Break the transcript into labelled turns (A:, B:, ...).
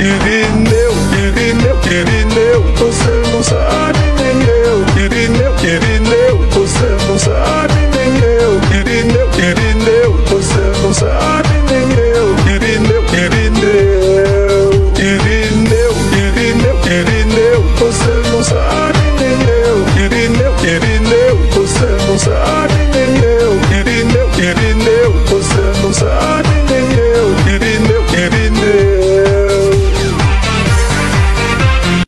A: Irineu, Irineu, Irineu, você não sabe nem eu. Irineu, Irineu, você não sabe nem eu. Irineu, Irineu, você não sabe nem eu. Irineu, Irineu, Irineu, Irineu, Irineu, você não sabe.